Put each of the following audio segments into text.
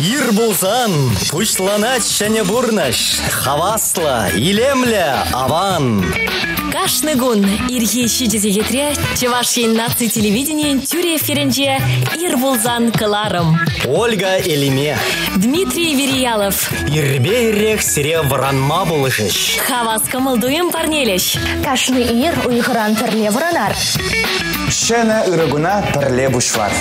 Ир булсан, пушланать шәне бурнаш, хавасла, илемля, аван. Кашны гун ирхи шидезе кетре, Чевашин наци телевидение тюре ференче ир булзан кыларым. Ольга Элиме. Дмитрий Вериялов. Ирбе ирех сире вранма булышыш. Хавас кымылдуем парнелеш. Кашны ир уйғыран пірле вранар. Шәне ырыгуна пірле бушлар.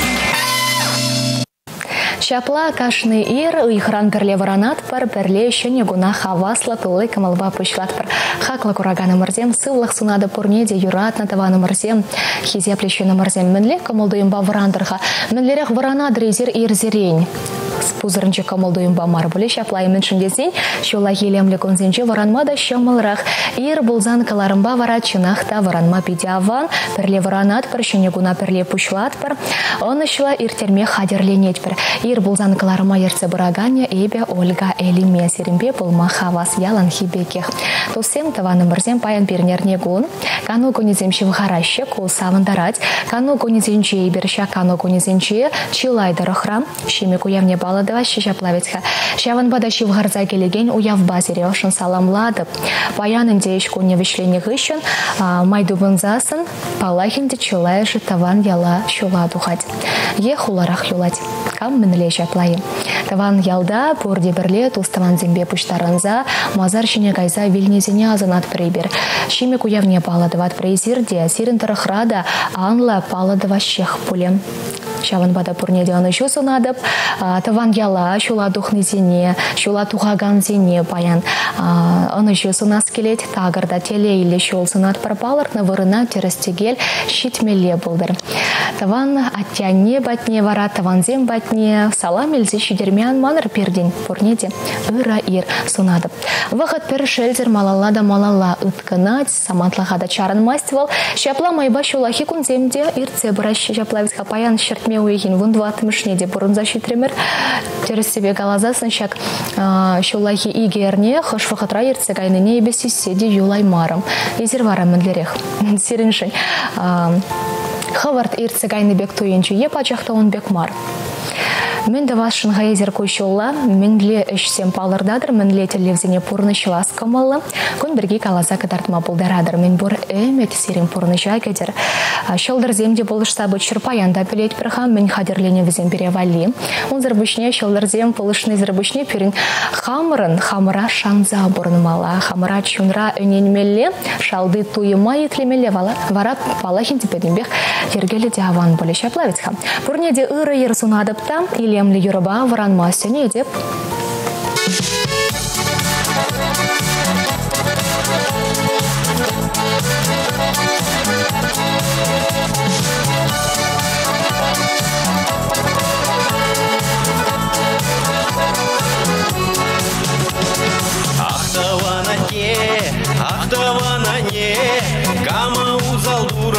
Шапла кашны ир уйхран перле варанат пар перле шене гуна хавасла тулы камалба пушлат пар хакла кураганы мырзем сывлах сунады пурнеде юрат на таваны мырзем. Хизе плещена мырзем. Мінле камалдуем ба варандырға мінлерек варана дрезер ир зерень пузырынчы камылдуым бамар бұле шаплаймен шындесен шола елемлі конзенче варанма да шамылрақ ир булзан каларымба вара чынахта варанма пидяван перле варанат пір шене гуна перле пушлат пір он шла ир терме хадерленет пір ир булзан каларыма ерце бұрагане эбе ольга элиме серимбе булма хавас ялан хибекех. Тосем таваны мырзем паян пернерне гун. Кану конеземші вғараще кул савындарать кану конезенче иберша кану конезенче чилайдары храм шеме куявне бала да ваще жаплавецха. Шаван бада гарза келеген уяв базире ошын саламладып. Паянын де ешкуне вишлені гыщын, майду бынзасын, палахинде чулайжы таван яла шула духать. Е хуларах юлать. Кам мініле жаплайым. Таван ялда бурде бірле туставан зембе пуштарынза, мазар шине гайза вильнезене азанат прибер. Шиме куявне паладыват прейзирде, сирин тарахрада, анла паладыва шех пулем. Шаван бада пурнеде аны шу сунадып, таван яла шула зене, шула зене баян. Аны шу сунас келет, тағырда теле или шул сунат парпалыртны вырына терестегел шитмеле болдыр. Таван аттяне батне вара, таван зем батне, салам елзе шидермян маныр перден пурнеде ыра ир сунадып. Вақыт пір шелдер малала да малала ыткынать, саматлаға да чарын мастивал, шапла майба шулахи кунземде ирце бұраш шаплависқа паян шертме уйхин вундватымышне де бұрын защитремер, тересебе галазасын шак шулахи игерне хыш вақытра ирце гайныне ебесісе де юлай марым. Езер вара мінлерек. Сиреншін. Хавард гайны бек туенчу, е пачақта он бек мар. Мен да вас шынға езер көшілла, менле үшсем палырдадыр, менле телевзіне пұрны шылас камалла, күн бірге калаза кадартма бұлдарадыр, мен бұр әмет серін пұрны жа кедер. Шылдыр земде болышса бұ чырпаянда білет бірхам, мен хадерлене візен бере вали. Он зарбышне, шылдыр зем пылышны зарбышне перін хамырын, хамыра шанза бұрнымала, хамыра чунра өненмелле, шалды туйыма етлемелле вала, вара палахин тепедінбек. Тергелі де аван боле шаплавицха. Бұрнеде ыры ер сунадыпта, или Лемли Юраба Варанма Сене деп Ах, давана не, ах, давана не, кама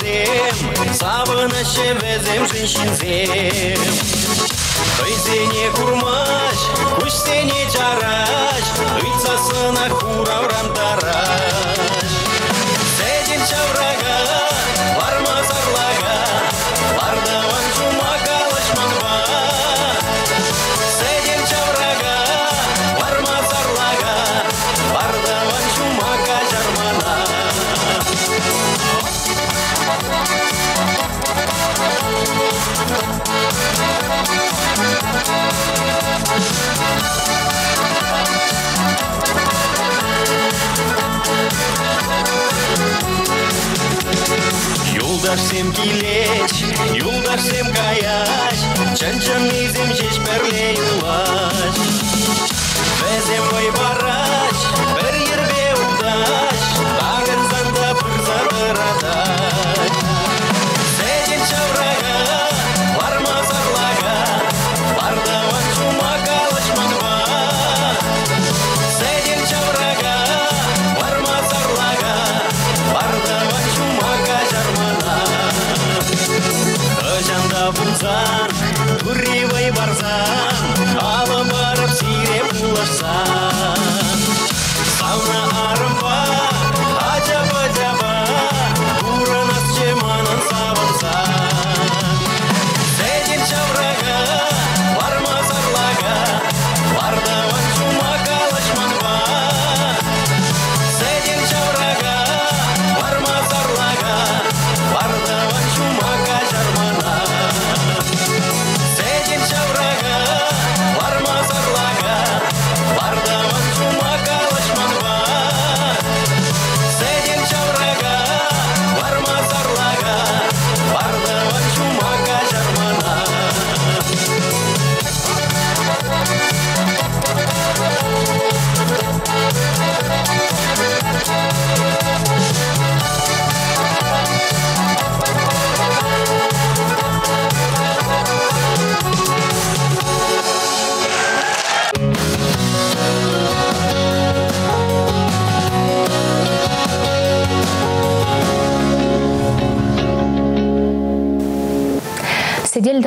зем, сабынаще везем женщин зем. Тойсене курмаш, кушсене чараш, ыйцасына кураврам тараш. Седен Юлдашсем килеч, юлдашсем каяш, чын-чын изем шеш перле юлаш. Везем мой бараш,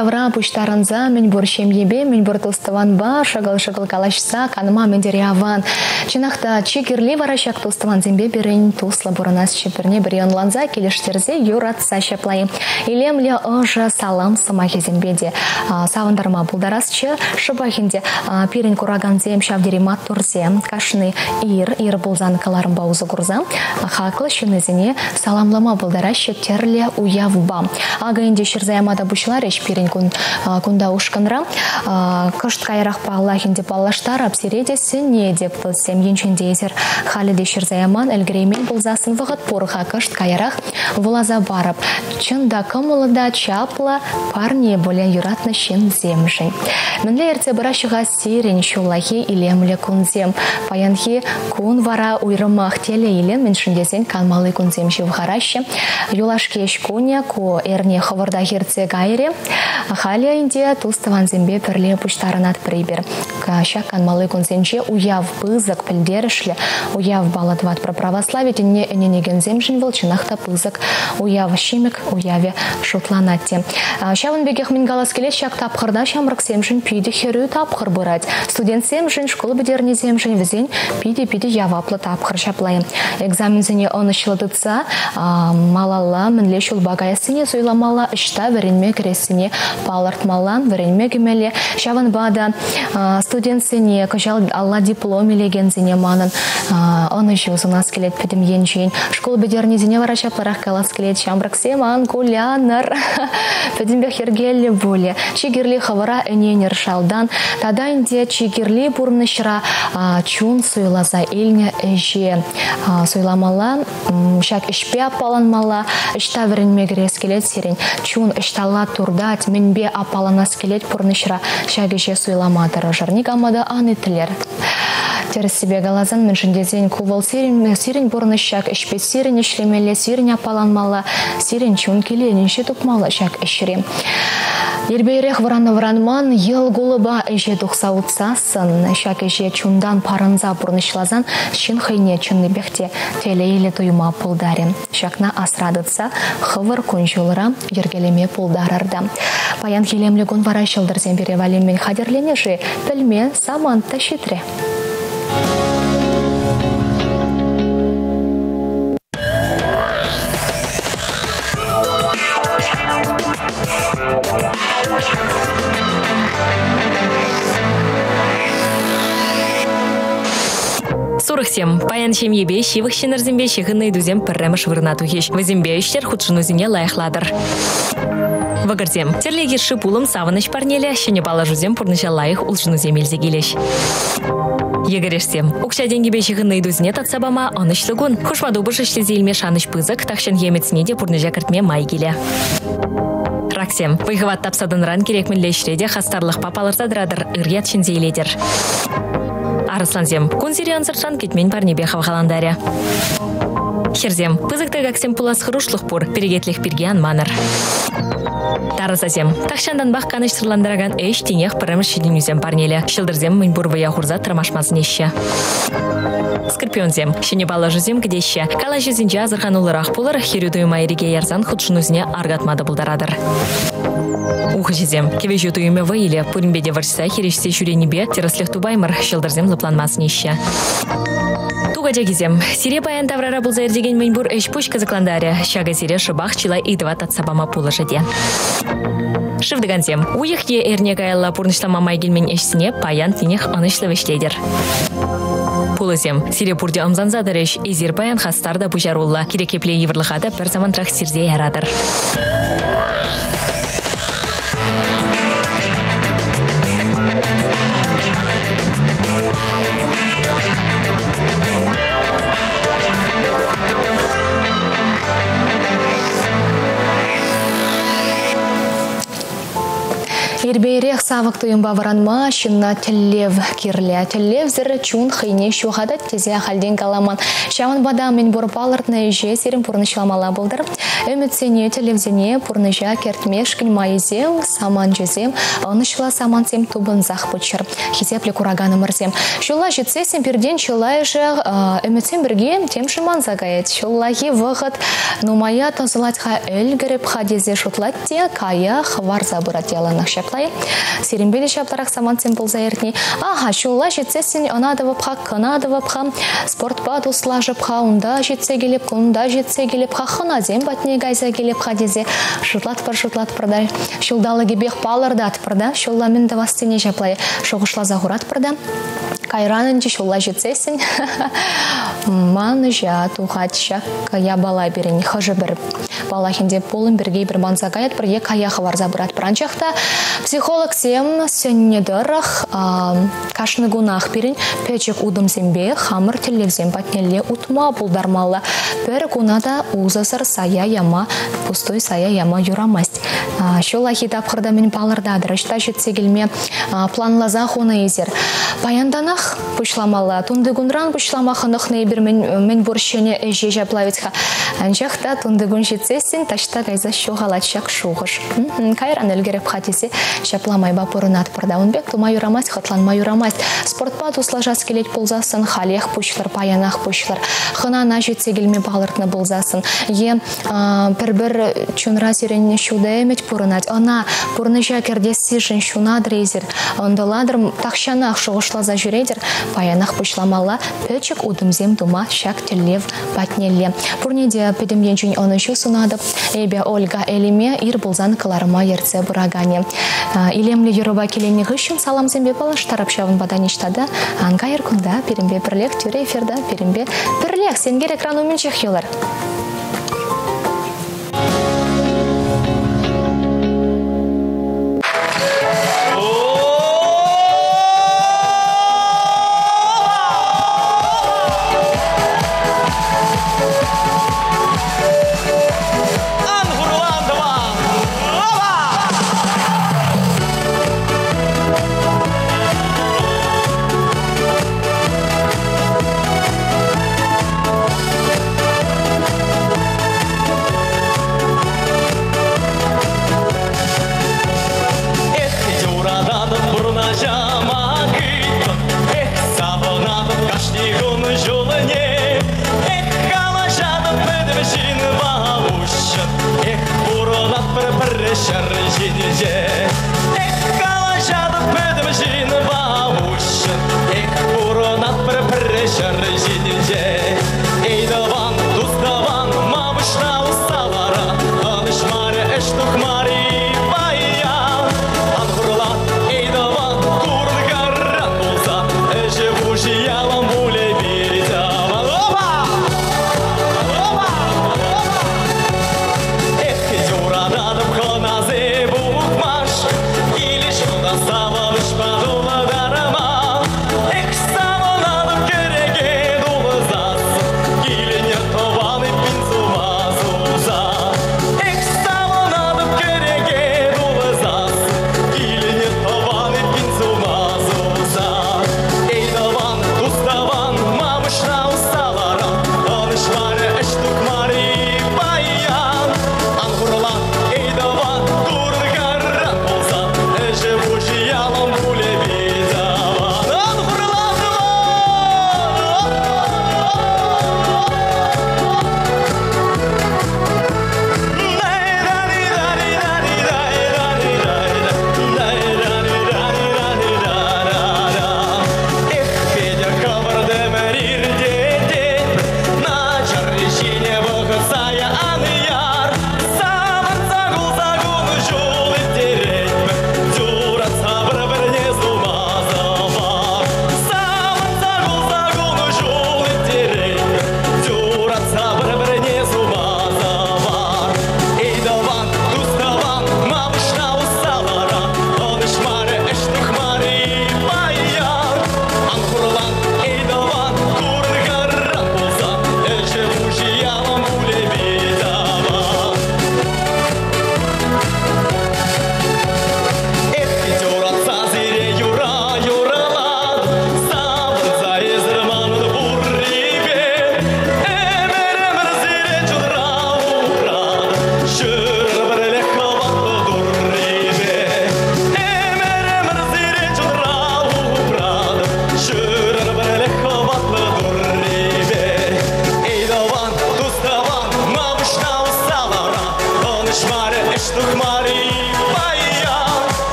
Давра пуштарынза мен бур шемьебе мен бур тустыван ба шагал шагал калашса каныма мен аван. Чинахта чигерли варашак тустыван зембе берен тусла бурынас чепірне бір онланза келештерзе юратса шеплай. Илемле ожа салам самахи зембеде. Савандарма булдарасчы шыбахинде пирен кураган зем шавдеремат турзе. Кашны ир, ир булзан каларым баузы курза. Хаклы шынызіне саламлама булдара шеттерле уявба. Ага инде шырзаямада бушлар эшпирин кун кунда ушканра. Кышт кайрах паллахинде паллаштар апсередесін не деп тылсем енчендезер. Халиде шырзаяман әлгіремен булзасын вғыт порыға кышт кайрах вылаза барып. Чында кымылыда чапла парне болен юратны шен земжин. Мінле ерте бұрашыға сирен шулахи илемле кунзем. Паянхи кун вара уйрымақ теле илен меншіндесен канмалы кунзем живғарашы. Юлашкеш куня ку эрне хаварда херце гайре. Халя инде туставан зембе перле пуштарынат прибер. Каша канмалы кунземче уяв пызык пілдерішлі. Уяв баладват про православие не эненеген земжин волчынахта пызык. Уяв шимек уяве шутланатте. Шавын бегех min галас келес шак тапқырда шамрық семжін пүйді херу тапқыр бұрад. Студент семжін школы бідеріне семжін візен пүйді пүйді яваплы тапқыр шаплайым. Экзамензіне оны шылдытса, малалла мінле шул багаясыне зойламала ішта веренме кересіне палартмалан веренме кемеле. Шавын бада студентсіне кыжал алла диплом илегензіне манын оны жузынас келет педім енжен. Школы бідеріне зіне вара шапларақ калас келет шамрық семан куляныр. Педімбе хергелі боле. Чигерли хавара эненер шалдан. Инде чигерли бурнышра чун суйлаза элне эже суйламала. Шак ішпе апаланмала. Ішта веренме грес келет сирен. Чун іштала турдат менбе апаланас келет бурнышра. Шак эже суйламадыр. Жарник амада аны тілер. Терес себе галазан мен жіндезен кувал сирен, сирен бурнышак, ішпе сирен ішлемеле, сирен апаланмала, сирен чун келе, неше тупмала шак ішрем. Ербейрех враны вранман ел голыба эже тухса утсасын, шак эже чундан парынза бурнышлазан, шин хайне чынны бехте теле еле туйма пулдарин. Шакна асрадытса, хывыр күнжулыра ергелеме пулдарырда. Паян хилемлі гун вара шылдырзен бере валеммен хадерленеші, пілме саман ташитре. Сурықсем, паян шемьебе шивық шенерзембе шехынны дузем пірреміш вырнату хеш. Візембе үштер худшынузіне лайықладыр. Вагарзем, терлеге шипулым савыныш парнеле, шене бала жузем пурныша лайық улшынузем елзе келеш. Егерешсем, укша денгебе шехынны дузіне татсабама онышлыгун. Хушмаду бұш зелме шаныш пызык, тақшын емеціне де пурныша кіртме май келе. Раксем, выхват тапсадынран керекмен лешреде хастарлық папалыртадырадыр, ырят шынзейледер. Арысланзем, кунсириан сыршан кетмен парнебе хавхаландаря. Херзем, пызыкта гаксем пулас хырушлық пур, перегетлих пиргиан маныр. Тарасазем, тахшандан бақ каныш сырландыраган эш тенех пырымыш шеденюзем парнеле. Шылдырзем мын бурвая хурза трамашмас неше. Скорпионзем, шене бала жүзем кдеще. Кала жүзінже азырған улырақ пулыр, херюдуй майриге ярзан худшынузіне аргатмады бұлдарадыр. Ух жезем, кеве жүтуйме вайле, пуринбеде варса херешсе жүренебе, тераслех тубаймыр, шылдырзем лыпланмас неше. Туга жагизем, сире баян таврара мен бұр эш пуш казакландаре, шага сире шыбақ чилай идва татсабама пулы жаде. Шывдыгансем, уйық е эрне каялла пурнышлама майгелмен эшсіне паян тинех анышлы вешледер. Пулызем, сире пурде амзанзадыр эш, изер баян хастарда бұжарулла, керекепле еврлыхада бір замантрах сирзе ярадыр. Ирбейрех Савық туйымба варанма шынна тіллев кирле. Тіллев зірі чун хыйне шуғады тезе халден каламан. Шамын бада мен бұр балыртны же серін пұрнышламала болдыр. Үмітсене тілевзене пұрныжа кертмешкіл майызем, саман жезем, анышла саман сем тубын зақ бұчыр. Хизеплі кураганы мырзем. Шула жетсе сен шулай жық үмітсен бірге тем шыман загает. Шуллахи вғыт нумая тазылатха әлгіріп хадезе шутлат те кая хвар забырат яланақ шаплай. Серембелі шаптарақ саман сен бұл заертне. Аха, шулла жетсе сен анадывыпха, канадывыпха, спортпа дусла жыпха, унда жетсе келіп, унда жетсе келіп, хахына зем батне гайза келіп хадезе шутлат пар. Шулдалы гебех. Шулла мен жаплай. Шоғышла загурат парда кайранын шулла маны жа тухатша кая бала берен хыжы бір бала хинде полын бірге бір банса каят бірге каяхы варза брат пранчахта психолог сем сөннедырах кашны гунах берен печек удым зембе хамыр телевзем патнелле утма булдармалы бір кунада узасыр сая яма пустой сая яма юрамасть шола хитапхырда мен палырдадыр ышта жетсе келме планлаза хуны езер баянданах Ах, пушламала. Тунды гунран пушлама ханах нейбір мен, борщене эже жаплавитха. Анжақта тунды гун жетсесін ташта гайза шуғалатшақ шуғыш. Кайран әлгеріп хатисе жапламай бапырынат пырда. Унбек тума юрамас, хатланма юрамас. Спортпа туслажас келет болзасын, халех пушлар, паянах пушлар. Хынана жетсе келме балыртны болзасын. Е бір-бір чунра сиренне шуда емет пұрынат. Ана пұрны жакердес сижін шуна дрезер. Ондаладыр тақшанақ шуғышлаза жүреді лидер паянах пышламала пөчік удымзем дума шак тіллев патнелле. Пурнеде педемден жүн оны шу сунадып, эбе Ольга Элиме ир булзан кыларыма ерце бурагане. Илемлі Ероба келемне ғышын салам зембе балаш тарапшавын бадаништада, анга еркунда перембе бірлек тюре эфирда перембе бірлек сенгер экран умен чехилар.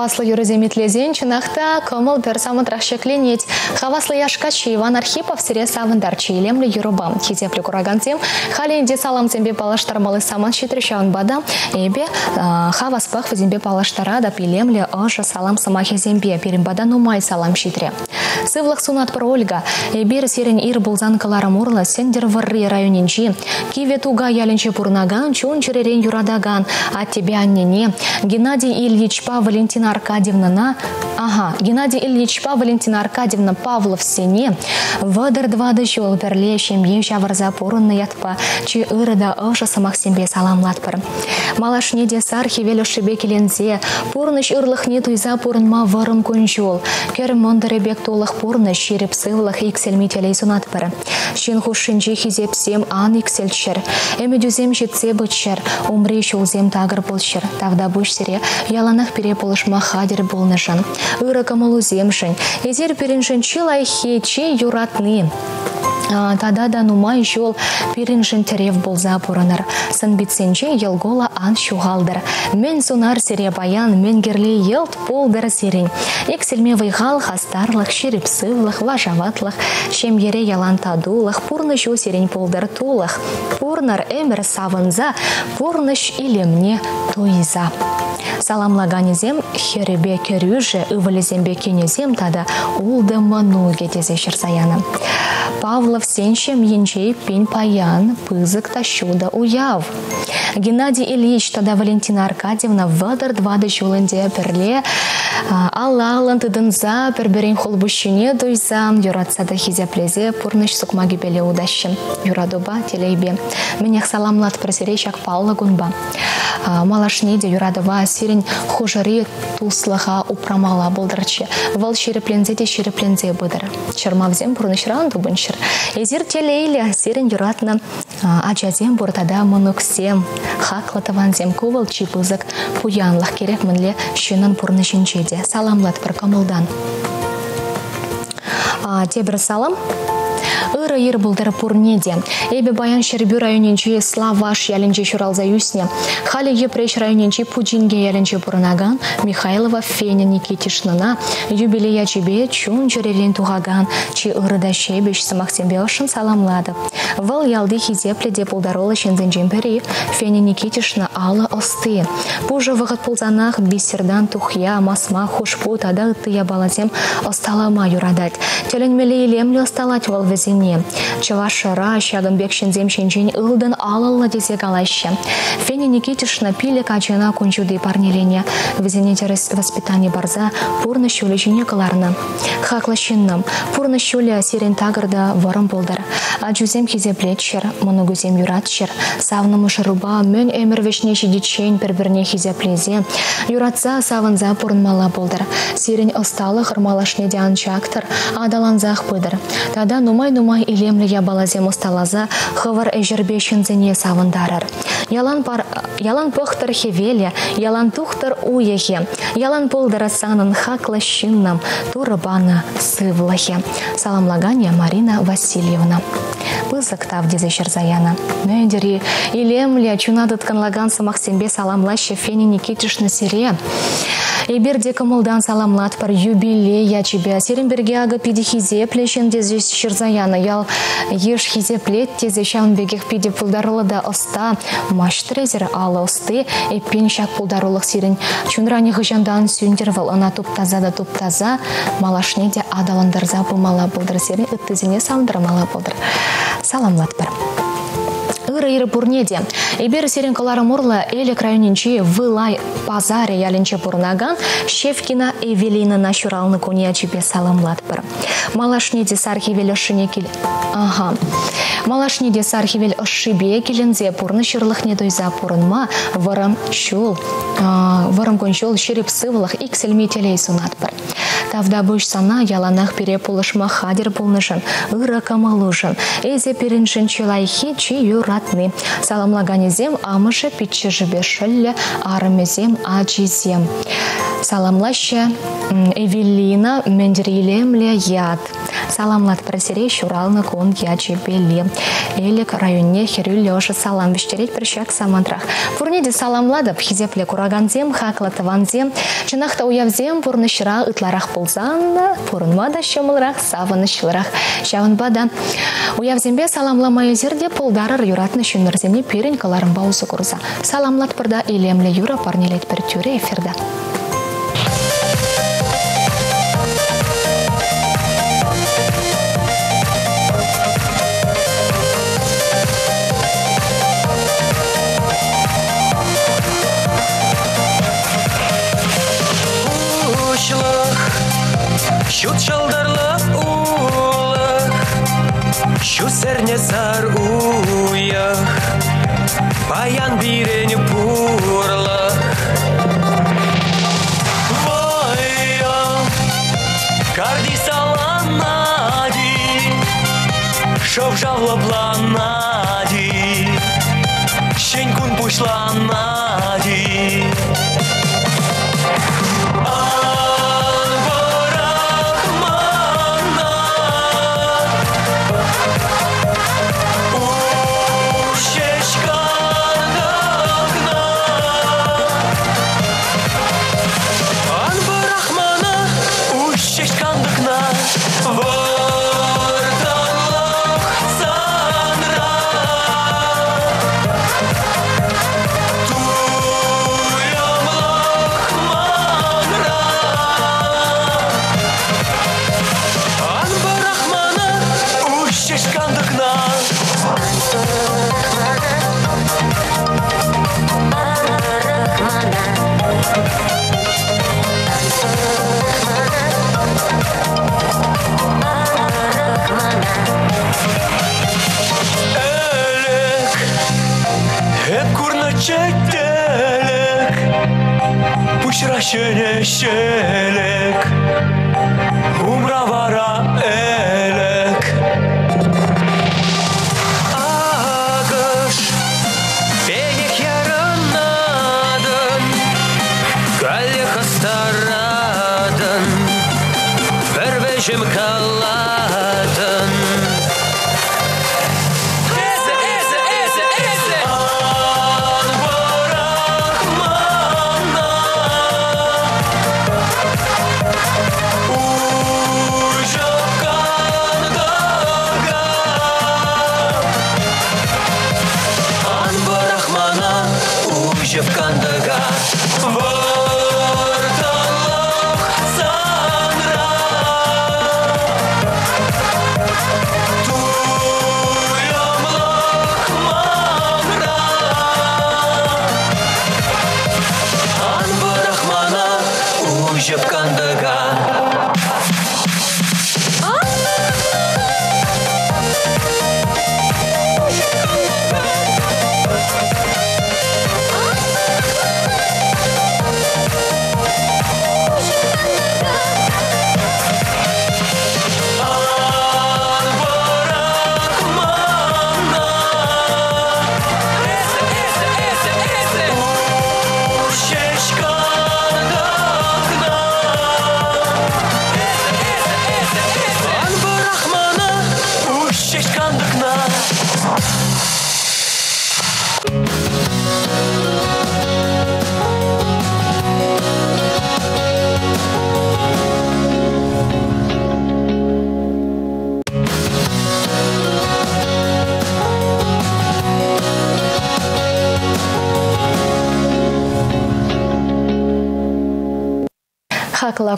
Хаваслы юрыземетлезен чынақта көміл бір самытрах шекленет. Хаваслы яшкачы Иван Архипов сире савындар чийлемлі юрубам. Кезеплі кураганцем, халенде салам зембе палаштармалы саман шитрішауын бада, эбе хаваспах візембе палаштара да пилемлі ыжы салам самахе зембе, перембада нумай салам шитре. Сывлық сунат пыр Ольга, эбер сирен ир булзан каларым урла сендер варри районинчи. Киве туга ялінче пурнаган, чун черерен юрадаган, а тебе аннене. Геннадий Ильич Валентина Аркадьевна ага, Геннадий Ильичпа Валентина Аркадьевна Павлов сене, вадыр двады жол бірле шембе жавырза порынны ятпа, чи ырыда ұшы самақ сембе саламлатпыр. Малашне де сархи велі шыбе келензе, порныш ырлықне туйза порынма варым күн жол, кер бек толық порныш шеріп сывлық икселми телей сунатпыр. Шин хушинче хизепсем ан икселчер, эми дүзем жетсе бычер, умри шулзем тагыр болшыр, тавда бұш сире, яланах пере полышма хадер болнышын. Ыры камалу земшін. Езер переншін чилай хече юратны. Тада да нумай жол пиринжин терев болза пурыныр. Сынбитсенче елгола ан шуғалдыр. Мен сунар сере баян, мен герле елт полдыр серен. Ек селме вайғал хастарлық, шеріпсывлық, важаватлық, шем ере ялан тадулық, пурны жо серен полдыр тулық. Пурнар эмір савынза, пурныш илемне туйза. Саламлаганезем херебе керюже, ывалезембе кенезем тада улды ману гетезе шырсаяны. Павлов сеншем енчей пень паян, пызык тащуда уяв. Геннадий Ильич тада Валентина Аркадьевна вадыр двады жолынде перле аллалын тыдынза перберен холбущине дойза юратса хизяплезе пурныш сукмаги беле удащым. Юрадуба телейбе. Менех саламлат просере шак Паула гунба. Малашне де юрадова сирень хужари туслаха упрамала болдырчы. Вал шереплензе де шереплензе быдыр. Чармавзем пурнышран дубыншыр. Езир телейле сирень юратна ачазем буртада монуксем хаклатыванзем кувал чипызык пуянлах керек мінле шынын пурнышынчеде. Саламлат бір камылдан. Тебір салам ыры ир булдыр пурнеде. Эбе баян шербю районенче Славаш ялінче шуралза юсне. Хали епреш районенче Пуджинге ялінче пурнаган Михайлова Феня Никитишнана юбилея чебе чун жерелен туғаган чи ырыда шебеш самахсембе ошын саламлады. Выл ялды хизепле де пулдаролы шензен жемпери Феня Никитишна алы осты. Пужа вғыт пулзанах бисердан тухя масма хушпу тада ытыя балазем осталама юрадать. Теленмеле илемле осталать вал везене не. Чавашара, шагынбек шензем шенчен ылдын алылы десе калаще. Феня Никитишна пиле качана кунчуды парнелене. Везене терес воспитание барза пурны шуле жіне кыларны. Хакла шинным. Пурны шуле сирен тагырда варым болдар. А жузем хизеплетшер, моногузем юратшер. Савнымы шыруба мөн эмір вешне шидичен бір-бірне хизеплезе. Юратса савынза пурнмала болдар. Сирен ысталы хырмалашне де анчактыр. Адаланзақ быдыр. Тада нумай-нумай Май илемлі ябалазе мұсталаза хывыр әжірбешінзіне савындарыр. Ялан, пар, ялан хевеле, ялан тухтыр уехе, ялан пулдыра санын хақлы шиннам, турыбаны сывлахе. Саламлагания Марина Васильевна. Пызык тав дезе шерзаяна. Мөндері илемлі чунадытканлаган самақсембе саламлаще Фени Никитишна сире. Эберде кымылдан саламлат пар юбилей ячебе. Серенберге ага пиди хизе плешен дезе шерзаяна. Ял еш хизе плет тезе бегех пиди пулдарылы да оста. Маш трезер алы осты. Эппен шак пулдарылық сирен. Чунрани хыжандан сюндервал ана туптаза да туптаза. Малашне де адаландарза пымала бұлдыр серен. Үттізіне саундырмала бұлдыр. Саламлат бар ыры иры пурнеде. Эбер серен калары мурлы элек районинчи вылай пазаре ялинче пурнаган Шевкина Эвелина нашуралны куния чипе саламлат бір. Малашнеде сархивелі шынекел. Ага. Малашнеде сархивел ошибе келензе пурны шырлық недойза пурынма варам шул. Варам кончол шереп сывылық икселме телей сунат бір. Тавда бұш сана яланах пере пулышма хадер пулнышын, ыры камалушын. Эзе періншін чилайхи чи юратны. Саламлаганезем амышы питчі жібе шыллі, арымезем ачизем. Саламлаще Эвелина мендерилемле яд. саламлат пресере шуралны кон яче беле. Элек районне херюл лёша салам биштерет прищак самантрах. Пурнеде саламладып хизепле кураганзем, хаклатыванзем, чынахта уявзем пурнышыра ытларах пулзан, пурнмада шымылрах, савынышлырах. Шавынбада. Уявзембе саламламай зерде пулдарыр юратны шүнірземне пирен каларын баусы курса. Саламлат пырда илемле юра парнелет бір тюре эфирда. Шут шалдарлап Шусерне сар уях паян бирень пурлах Вая Карди саланади Шов жавла планади Щенькун пушлана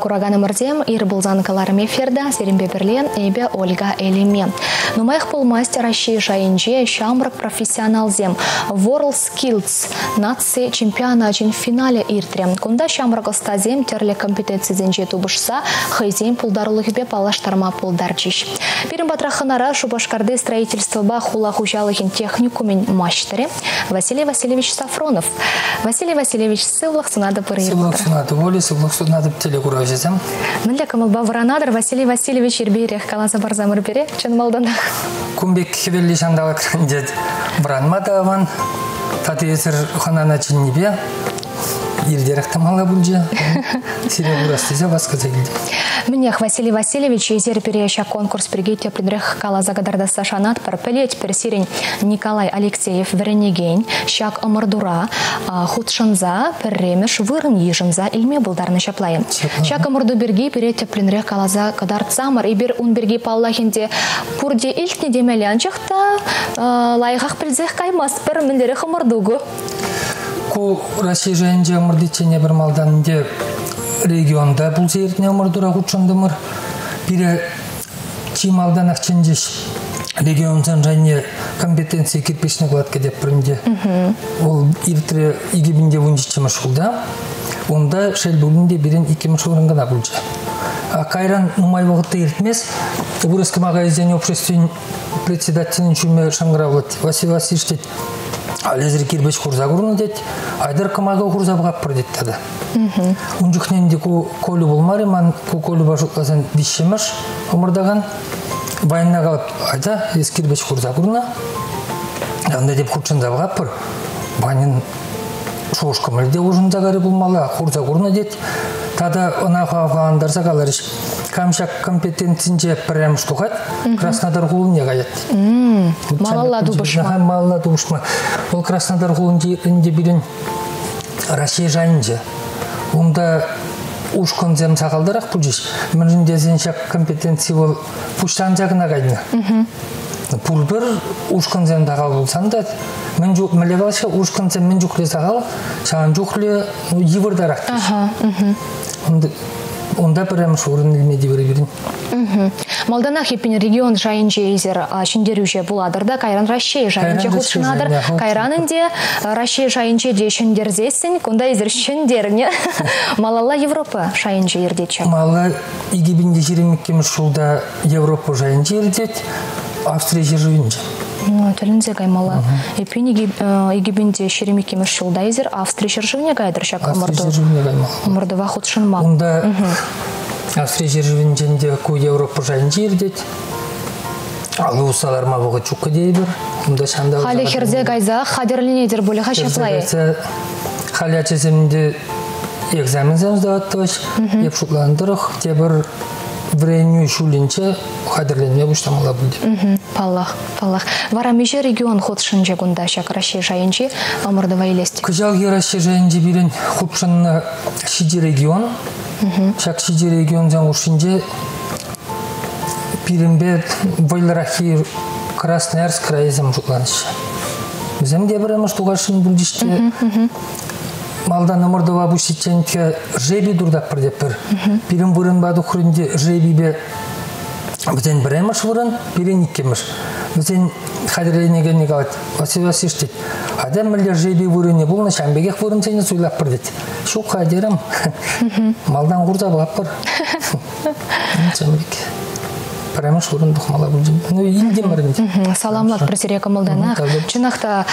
кураганы мырзем ир булзанкаларым эфирда серембе бирлен эбе Ольга Элеме. Нумайх пул мастер России шайынже шамрак профессионалзем World Skills нация чемпиона чин финале иртрем. Кунда шамрак остазем терле компетенциязенже тубышса хайзем пулдарлыхбе палаштарма пулдарчиш. Пирим батраханара шубашкарды строительство ба хула хужалыхин техникумен мачтаре Василий Васильевич Сафронов. Василий Васильевич сывлах сунады пыры Сыблық сунады воли, сыблық сунады телекура жезем. Мілі кымылба варанадыр Василий Васильевич Ирберех каласа барзамыр бере, чын малданах. Кумбек хевелли шандала кранжет. Бранма даван. Тати ханана чиннибе. Ирдерек тамала булжа сире бурас десе басқа зегилди Мінех Василий Васильевич езер переяща конкурс перге теплінрек кала загадарда сашанат пір пілет пір сирень Николай Алексеев віренеген, шак ымырдура, худшынза пір ремеш вырын ежынза илме бұлдарны шаплайын. Шак ымырду берге пере теплінрек калаза кадар цамыр, ибір ун берге паллахинде пурде илтне демелен чықта лайғақ пілзех каймас пір міндері хымырдугу. Ку россия жайынжа мырдичене бір малданде регионда бұл зертіне мырдура хучындымыр бире чималдан акченжиш регионсан және компетенция кирпичный кладка деп бірінде. Ол иртре игибинде унжичи машгулда онда шел бүгінде бірен ике машгулын гана булжа а кайран умай вағытты иртмес Бурском магазине общественный председателин чуме шаңғыравлат Василий Васильевич Алезір кирбеш курса курну дед, айдар камага курса бгаппыр дед тады. Унжукнен де колю болмары, ман ку колю башутласан дишемаш, омырдаган. Байына калып, айда, ес кирбеш курса курна. Анда деп хучында бгаппыр. Банин шошка мөлде ужында гары болмалы, курса курна дед. Тада она хавандарса каларыш. Камшак компетенцинче прям штухат, Краснодар хулын гаят. Малалла дубышма. Ага, малла дубышма. Ол Краснодар хулынде билен Россия жайынжы. Онда ушкон зем сақалдарақ жеш. Мірін дезен шақ компетенция ол пуштан жағына қайдына. Бір ушкон зем тағал болсан да, мен жоқ міле қалшы ушкон зем мен жүқле сақал, шаған. Онда онда прям шурын илмеди бір бірін. Малдана хеппин регион жайынче езер шиндерүүше буладыр да кайран Россия жайынче хутшынадыр. Жайынче, Кайранынде Россия жайынче де шиндерзесін, кунда езер шиндерне. Малала Европа жайынче ердече. Мала игибинде жеремеккеміз шулда Европа жайын жердет, Австрия жержуінже. Тілінзе каймала. Епин егибинде шеремекемеш шулда езер Австрия жерживне гайдыр шак жержуіне каймал. Ымырдыва хутшынма. Онда Австрия жержуінженде ку Европа жайын жердет. Ал усалар ма бұғы чукка дейбір. Онда шанда Хали херзе гайза хадерленедер боле хашаплай. Хали ачесемде экзамен сдаваттыш, еп шутландырық, те бір вреню шулинче хадерленме бұштамала болды. Паллах, паллах. Вара меже регион хутшынже гунда шак Россия жайынче ымырдыва елесті. Кыжал гераши жайынче бирен хупшынна шиди регион. Шак шиди регион жан ушинже пиринбе вайларахи Красноярск краезем жутланыш. Бізем де біреміз туғашын бұл жиште. Малдан ымырдыва бұл шитченке жеби дұрдап бір деп бір. Пирин вырын бады құрынде жеби бе Бізден біреміш вырын, пирин иккеміш. Бізден хадірленеген не қалады. Василий Васильевич дейді. Адам мүлдер жеби вырыне бұл, шамбегек вырын сені суйлап бір дейді. Шу қадерім. Малдан құрза бұлап бір. Шамбек. Біреміш вырын дұқмала бұл жем. Ну, илден бірінде. Саламлат пресерека молданах. Чынақта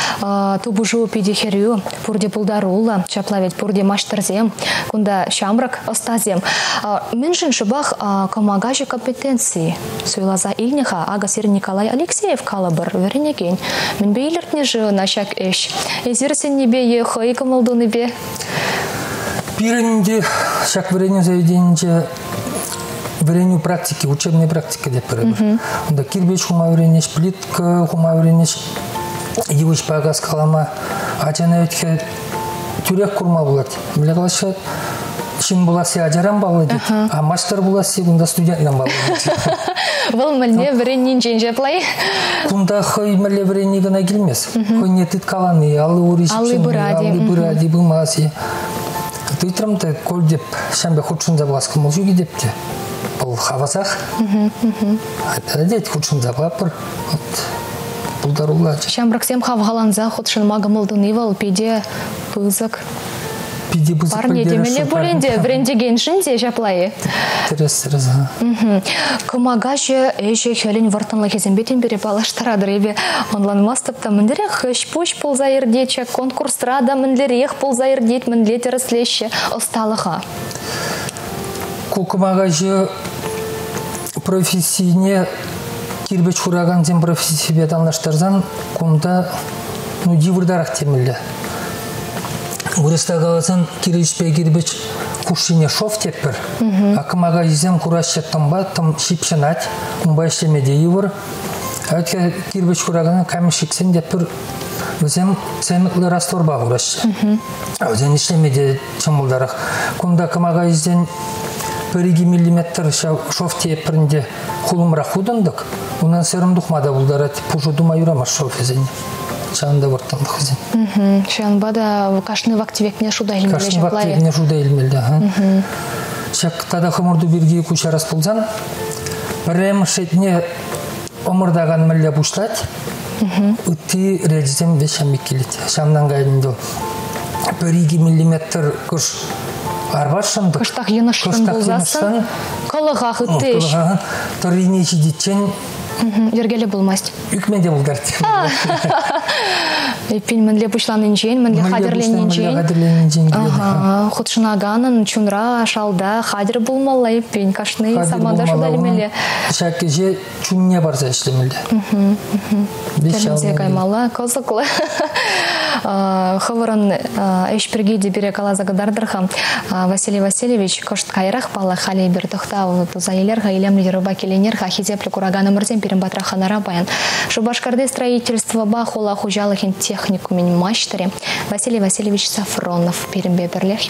тубужу пидихерю, пурде пулдарула, чаплавет пурде маштарзем, кунда шамрак остазем. А, Мен жин шыбах комагажи компетенции. Суйлаза илниха ага сир Николай Алексеев калабыр веренеген. Мен бейлертне жы нашак эш. Эзирсен небе ехы и комалду небе. Пиринде шак заведенче вреню практики, учебной практики деп бір. Онда кирбеч хума вренеш, плитка хума вренеш, евыш пагас калама, ачана өтке түрек курма болады. Біле қалашы шин буласы ажаран балы дейді. А мастер буласы кунда студенттен балы дейді. Выл мілне вереннен жен жаплай. Кунда хой меле врени гына келмес. Хой не тыт каланы, алы уриш. Алы бұради, бумаси. Тыйтрымты кол деп шамбе худшын забылас кымыл жүгі депті. Бұл хавасақ. Айтады дед худшын забапыр. Бұл дарула. Шамраксем хавгаланза худшын магамылдын ивал педе пызык. Пиди бызы Парне демеле боленде брендеген шинде жаплайы. Терес, терес. ага. Кымагаже эже хелин вартанла кезембетен бере балаштарадыр эбе онлан мастыпта міндері хыш пуш пулза ердече конкурстрада міндерех пулза ердет міндле тереслеше ысталыға. Кукымага же профессийне кирбеч хураган зен профессия танлаштарзан кунда ну дивырдарак темелле. Урыстагавасын киришпе кирбич кушине шов теппер. Акымага изем курашчаттан ба там шипшанать. Умба иштемеде юр. Әтке кирбич кураганы камешиксен деппер. Өзем сәміклі раствор ба кураш. Өзен иштемеде чымылдарак. Кунда кымага изден Пөриги миллиметр шов тепперінде хулумра худындык. Унан сырым духмада булдарат. Пужу дума юрамаш шов езен. Чанда бортандык езен. Мгм. Шанбада кашны вактивекне шуда Кашны илмеле вакыт жаплайы. не жуда илмелде. Шак тада хымырды бирги кучарас булзан. Бірем шетне омырдаган мілле буштат. Үтті режим де шамик келет. Шамдан гайдынды. Бірігі миллиметр күш арбашындық. Кыштак йыныштын булзасын. Калыга хыттыш. Торини жидичен Ергеле булмасть. үкменде булдар. Эпин менле бушланын жен, менле хадерленин жен. Худшынаганын чунра шалда хадер булмалла эпин кашны саманда шуда илмеле. Шакеже чунне барса иштемелде. Термизе каймала, козыклы. Хывырын эшпирги дебире кала загадардырхам Василий Васильевич кошт кайрах пала хали бир тохтау заилер гаилем лидеруба келенер хахизепле кураганы мырзен перем батраханара баян. Шубашкарды строительство бахула хужалыхин техникумин мачтаре Василий Васильевич Сафронов перембе берлех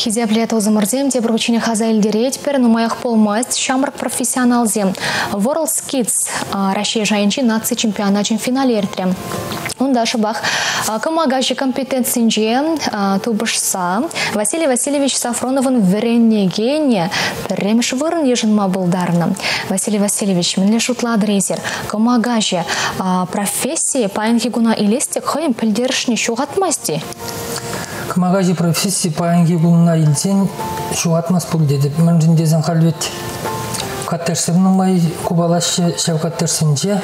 юлар. Хизепле тозымырзем те бір күчіне хаза елдерет пер нумаях полмаст шамрак профессионалзем. World Kids Россия жайынчы нация чемпионатын финале ертрем. Онда шыбақ кымагажы компетенцинже тубышса Василий Васильевич Сафроновын віренегене пірремш вырын ежынма бұлдарына. Василий Васильевич, мінле шутлады резер. Кымагажы профессия пайын хигуна илестек хайым пілдерішіне шуғатмасти. Кымагажи профессии паянги булна илсен шуатмас бул деди. Мен жиндезен халбет каттерсемнің май кубалашы шавкаттерсинже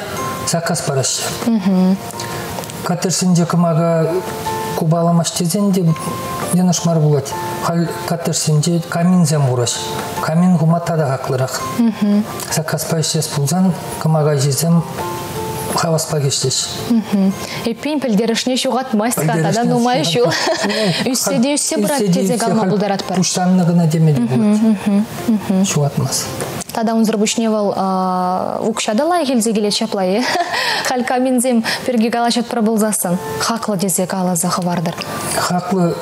заказ барашы. Каттерсинже кымага кубаламаш тезен де денашмар булат. Хал каттерсинже каминзем бураш. Камин гумата да хаклырақ. Заказ пайшес булзан кымага жезем хаваспа кештеш. Эпин пілдерішіне шуғатмасти катада Пілдерішіне нумай шу. шуғатмас. Үсседе үссе бұрат үссе алма бұлдарат бар. Пуштанны гына демеди булат. Шуатмас. Тада унзыр бушневал укшада лай келзе келе чаплай. Хал каминзем перге галашат пробылзасын. Хаклы дезе галаза хабардыр. Хаклы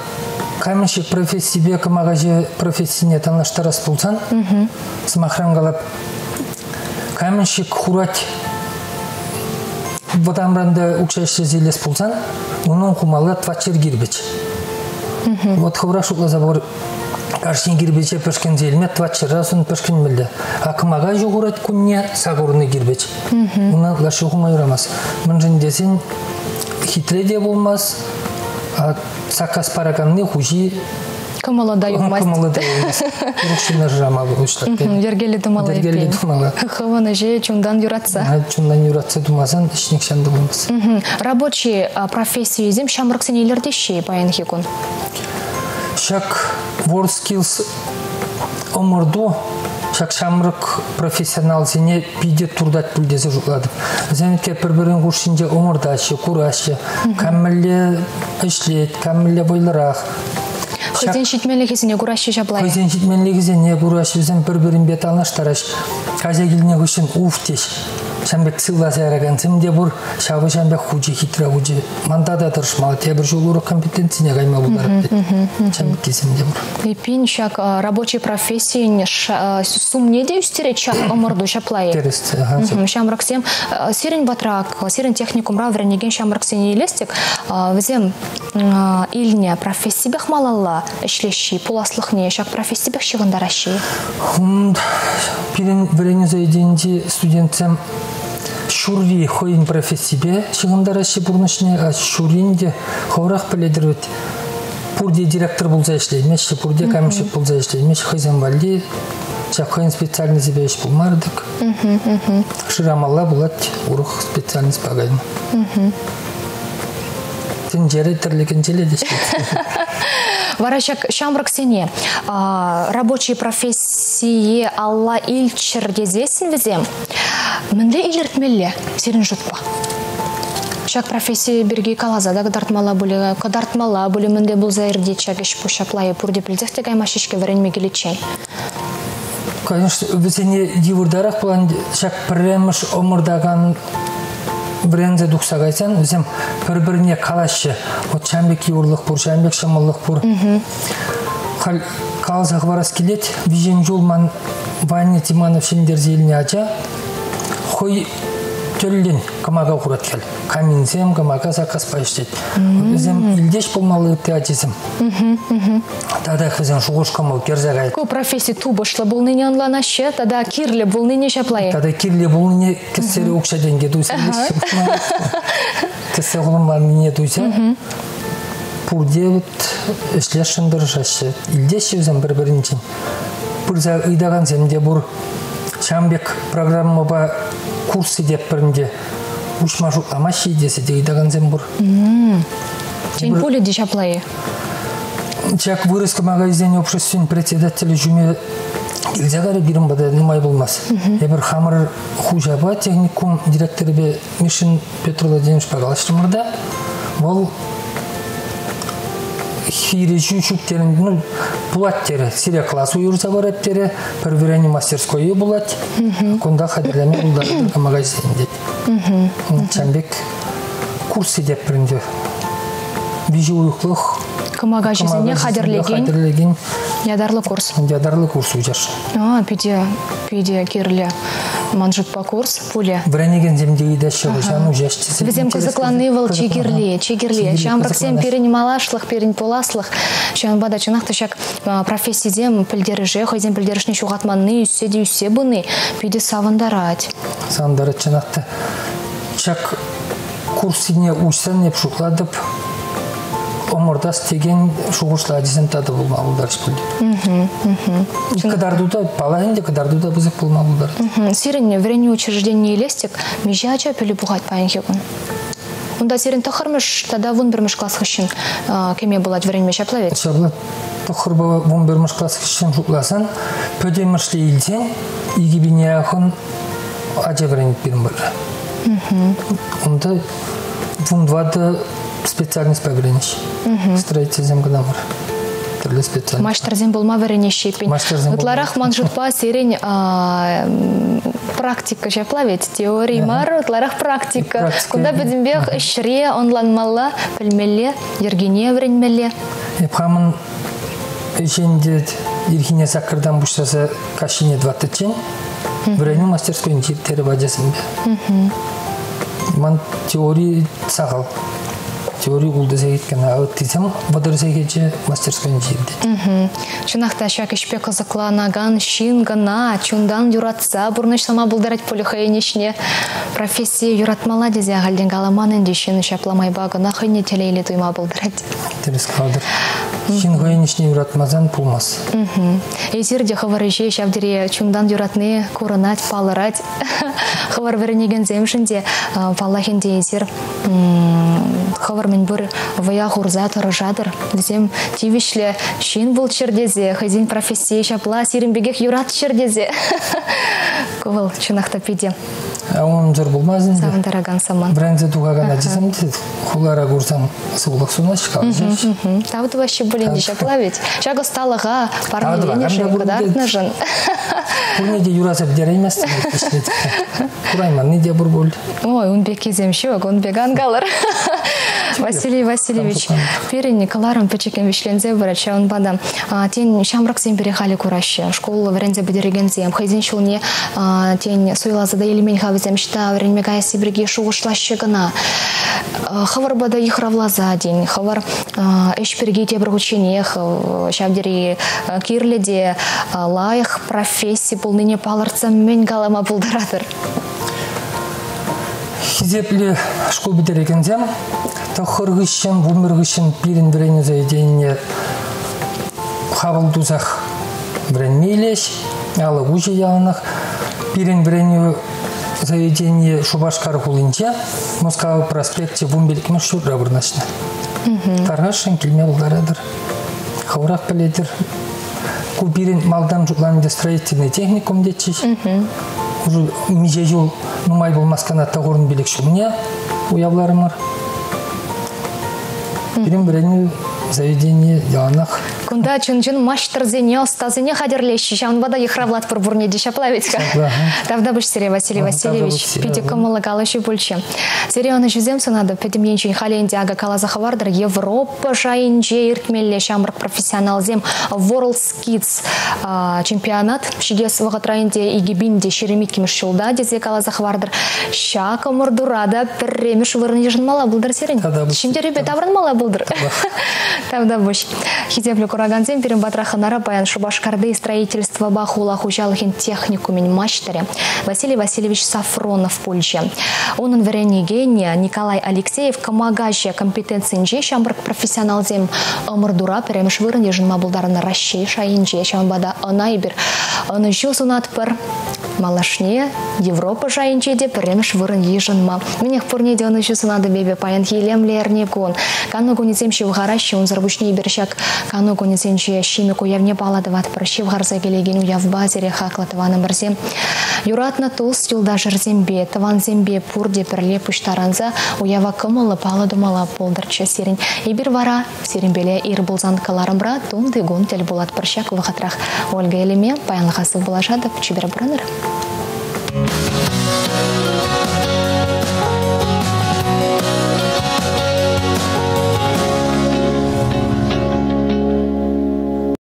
каменщик профессия кымагаже профессияне таныштырас булсан, смахран галап каменщик хурать Бодамранда укшашты зелес булсан, унун хумалы твачер гирбеч. Вот хавра шутла забор Аршин гирбече пешкен зелме твачер расын пешкен милде. Акымага жугурат кунне сагурны гирбеч. Уна лашы хумайрамас. Мынжын десен хитре де болмас, а сакас параканны хужи Кымала да юмаст. Кымалы да емес. Рушина жамалы уштат. Дергелі думала Дергелі думала. Хываны же чундан юратса. Чундан юратса думасан, ишник шанды болмас. Рабочий а, профессию зем шамрак сенелерде шей паян хикун. Шак WorldSkills омырду шак шамрык профессионал зене пиде турдат бүлдезе жуклады. Зенке бір-бірін куршинже омырдашы, курашы, кәмілі ішлет, кәмілі бойлырақ. Хызен шитмелі кезіне күраши жаблай. Көзен житменлігізе не курашы, зен бір-бірін бет алыштараш. Каза келіне күшін уф теш. Шамбек сылласы әрагансым де бұр шабы шамбек хучи хитра хучи мандада тұршмалы те бір жолуры компетенцияне кайма бұлар шамбек кезім де бұр. Эпин шак рабочий профессии сумне де үстере чак омырду шаплай. Шамраксем сирен батрак, сирен техникум равренеген шамраксен елестик, візем илне профессия бек малалла ішлеші, пуласлықне, шак профессия бек шығындараши. Хум, пирен бірені зайденде студентсем шурри хойын профессибе шығындарашы бұрнышне, а шурринде ховрақ біледір өт. Пурде директор болса ішлеймеші, пурде камершік болса ішлеймеші, хойзен валде, жақ хойын специальный себе іш болмардық. Шырамалла болат, урух специальный спагайма. Тін жері тірліген желеді Вара шак шамраксене а, рабочий профессии алла илчір дезесін візем. Мінді илертмелі, сирен жұтпа. Шак профессия бірге калазада кадартмала бұлі, кадартмала бұлі мінді бұл зайырде чагеш пушаплайы пұрде білдекте кайма шешке варенме келечен. Конечно, везене дивурдарах план шак премеш омырдаган брензе дуксагайсан өзем бір-біріне калашы. Вот шамбек юрлық бұр, шамбек шамаллық бұр. Хал калзах варас келет, вижен жолман Ваня Тиманов шендер зеліне ача. Хой төлден камага курат кел. Каминзем, камага заказ пайштет. Өзем илдеш болмалы те ачызым. Тада хызен шуғыш камал керзагайт. Ку профессия тубышла бұл ныне анланашы, тада кирлі бұл ныне шаплайы. Тада кирле бұл не кісері оқша денге дуйса. Кісі ғылым бар мене дуйса. Пурде вот ішлер шындыр жашы. Илдеші өзім бір бірінчен. Пырза ыйдаған земде бұр Шамбек программа ба курсы деп бірінде ұшма жұқлама шейдесі де ыйдаған зем бұр. Чен пулі де шаплайы. Чак вырысты магазине общественный председатель жүме Илзагары бирим бада нумай болмас. Эбір хамыр хужаба техникум директоры бе Мишин Петр Владимирович Пагалаштымырда. Ол хири жүшіктерін, ну, булаттері, сире класс уйырса бараттері, проверение мастерской булат. Конда хадерлеме магазин дед. Чамбек курсы деп бірінде бижи уйклых Кымага жүзіне хадерлеген хадерлеген ядарлы курс. ядарлы курс уйжаш А, пиде, пиде кирле манжут по курс, пуле. Вранеген земдеги да шавышан уйжаш Бізем кызыкланы выл чигирле, чигирле. Шамрық сен перін малашлық, перін поласлық. Шан бада чынақ тышак профессиядем пілдері же, хойден пілдерішне шуғатманны, үссе де үссе бұны, пиде савындарать. сандары чынакты чак курсине уйсан еп шукладып омордас деген шугушла десен тады булмабылдар кадардуда палайын де кадардуда бузык булмабылдар Сирен врене учреждение лестик, межача пілі бұғат пайын хегін. Онда сирен тахырмыш, тада вон бірміш класс хышын кеме болады врене шаплавет. Шабла тохырба вон бермеш класс кишен шукласан пөдемешле илсен иги биняхын ажабрен бирин бар онда вон двада специальность погранич строительзем гнамыр түрлі специальность Маштарзен болма. Маштарзен болма. Утларах манжутпа м, практика шаплавет. Теория мар, утларах практика. Куда бедімбех ішре онланмалла, пілмелле, ергене вренмелле. Епхамын ишенде ирхине сакырдан буштаса кашине двадцать Вреню мастерской тері бажасын бе. Ман теория сағал. Теория улды сәйгеткен ағыт тизем, бадыр сәйгетче мастерской жерде. Чынақта шак ішпе қызықланаган, шин гана, чундан юратса, бұрныш сама бұлдарат полихайынешіне профессия юратмала дезе ағалден галаман ендешін шапламай багына хайне телейлі туйма бұлдарат. Терес қалдыр. Шин ғайын ішіне юратмазан пулмас. Эзирде хаварыже шавдире чундан юратны курынать, палырать. Хавар веренеген земшінде палахенде эзир хавар мен бір вая хурза жадыр. Дезем тивишле шин бұл чердезе, хазин профессия шапла, сиренбегек юрат чердезе. Ковыл чынақта пиде. А он жыр болмазын де. Савындараган саман. Брензе туғаған әжесім де, хулара көрсам сұлық суна шықал. Тавды вообще болен шапла ведь. Шагы сталыға, парны Тавды лене баған жын, да кыдартны жын. Бұл неде юраса бідер емес. Құрайман, неде бұр бол. Ой, он бек кеземшек, он бек ангалар. Василий Васильевич, перен Николаром печекен вишлензе врача он бада. А, Тен шамрак сен перехали кураща. Школу врензе бедереген зем. Хайзен шулне а, тен суйлазада елемень хавызем шта врен мегая сибриги шуғышлашы гына. А, Хавар бада их равлаза день. Хавар эшперге те бір ученех. Шавдери кирледе а, лайық профессия бұл ныне палырца мен галама бұлдаратыр. Хизепле школ бітер екензем, тахыргышын, бумыргышын пирин бірені заведение хабыл тузах бірен мейлеш, алы уже ялынах, пирин бірені заведение Шубашкар хулынча, Москва проспекте бумбелік мүшір рабырнашны. Тарғашын келме бұлдарадыр. Хаурақ біледір. Купирин малдан жұтланды строительный техникум детчиш. Уже меже жол нумай болмаскана тағырын билек шумне уявларымыр. Бірін бірені заведение яланақ. Кунда чын-чын маштырзене, остазене хадерлеші, шамбада ихравлат бір бұрне деше плавецка. Тавда бұш сире Василий Васильевич, ага. кымылы қалышы бүлші. Сире оны жүзем сынады, педім енчен халенде ага калазаха вардыр, Европа жайынже иртмелле шамрық профессионал зем World Kids чемпионат, шигес вағат райынде игибинде шеремит кеміш жылда дезе калазаха вардыр. Шака мұрдурада пірреміш вырын ежінмала бұлдыр сирен. Тавда бұш. Шимде ребят аврынмала бұлдыр. Тавда бұш. Хитеплі кураганзем перен батраханара баян Шубашкарды строительство бахула хужалхин техникумен мачтаре Василий Васильевич Сафронов Польша. Onun веренегене Николай Алексеев камагажа компетенциинже шамбырк профессионал зем ымырдура перемеш вырын ежін мабулдарына расшей шайынже шамбада анайбір. Аны жыл сунат пір малашне Европа жайынче де перемеш вырын ежінма. Менех пурнеде аны жыл сунады бебе паян елемлерне гон. Кану шивгараще он зарбушне бершак кану гонеценче шиме куявне баладыват пір шивгарса келеген уяв базере хаклатываны мырзем. Юратна тулс юлда жырзембе, таван зембе пурде пірле пуштаранза уява кымылы палы думала полдырчы сирен. Ибір вара сиренбеле ир булзан каларымра тунды гон тел булат піршак вахатрах. Ольга Елеме паянлығасы булашады чибер бұраныр.